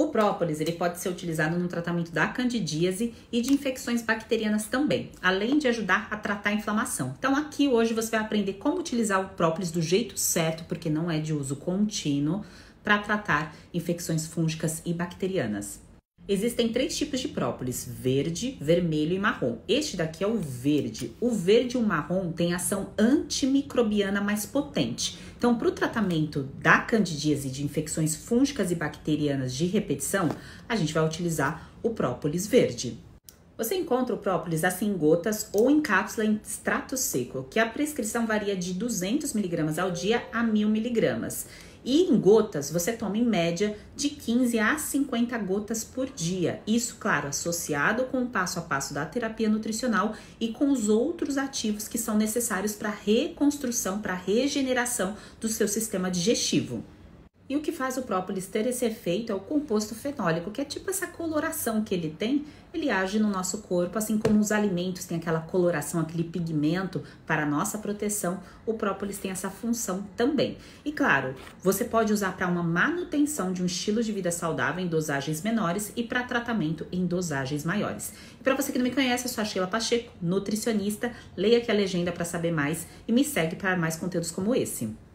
O própolis ele pode ser utilizado no tratamento da candidíase e de infecções bacterianas também, além de ajudar a tratar a inflamação. Então aqui hoje você vai aprender como utilizar o própolis do jeito certo, porque não é de uso contínuo, para tratar infecções fúngicas e bacterianas. Existem três tipos de própolis: verde, vermelho e marrom. Este daqui é o verde. O verde e o marrom têm ação antimicrobiana mais potente. Então, para o tratamento da candidíase de infecções fúngicas e bacterianas de repetição, a gente vai utilizar o própolis verde. Você encontra o própolis assim em gotas ou em cápsula em extrato seco, que a prescrição varia de 200 mg ao dia a 1000 mg. E em gotas, você toma em média de 15 a 50 gotas por dia. Isso, claro, associado com o passo a passo da terapia nutricional e com os outros ativos que são necessários para a reconstrução, para a regeneração do seu sistema digestivo. E o que faz o própolis ter esse efeito é o composto fenólico, que é tipo essa coloração que ele tem, ele age no nosso corpo, assim como os alimentos têm aquela coloração, aquele pigmento para nossa proteção, o própolis tem essa função também. E claro, você pode usar para uma manutenção de um estilo de vida saudável em dosagens menores e para tratamento em dosagens maiores. E para você que não me conhece, eu sou a Sheila Pacheco, nutricionista. Leia aqui a legenda para saber mais e me segue para mais conteúdos como esse.